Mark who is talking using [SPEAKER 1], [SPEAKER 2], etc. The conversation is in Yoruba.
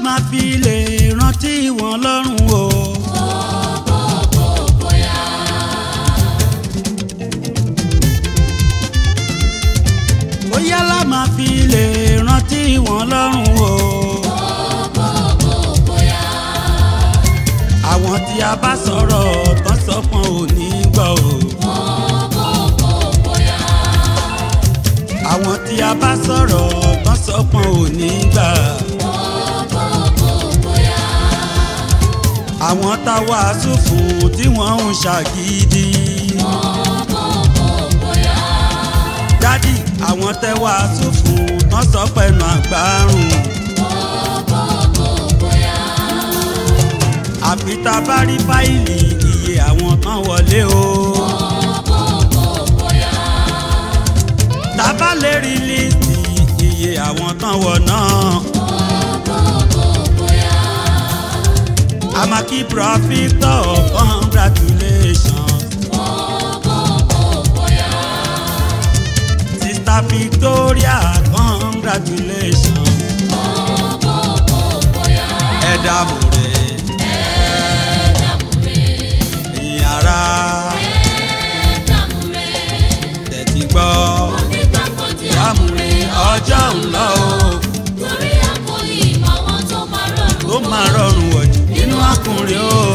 [SPEAKER 1] máa fi lè rántí wọn lọ́rùn o. bóyá la máa fi lè rántí wọn lọ́rùn o. àwọn tí a bá sọ̀rọ̀ tán sọpọ̀n ò ní gbọ́ o. àwọn tí a bá sọ̀rọ̀ tán sọpọ̀n ò ní gbà. àwọn tá a wàásù fún tí wọ́n ń ṣàgídí. dádì àwọn tẹ́ wàásù fún tán sọ pẹ̀lú àgbárùn. àfi tá a bá rí fáìlì iye àwọn tán wọlé o. tá a bá lè rí líìsì iye àwọn tán wọ̀ náà. amaki profitor congratulations. Sister Victoria congratulations. Ẹ dàbòrè. Ẹ dàbòrè. Ìyàrá. Ẹ dàbòrè. Tẹ̀tí gbọ́. Akẹ́kọ̀ọ́ ti àmúre ọjọ́ ńlọ o. Torí àkòyí ìmọ̀ wọn tó máa rọrùn. Tó máa rọrùn. 不留。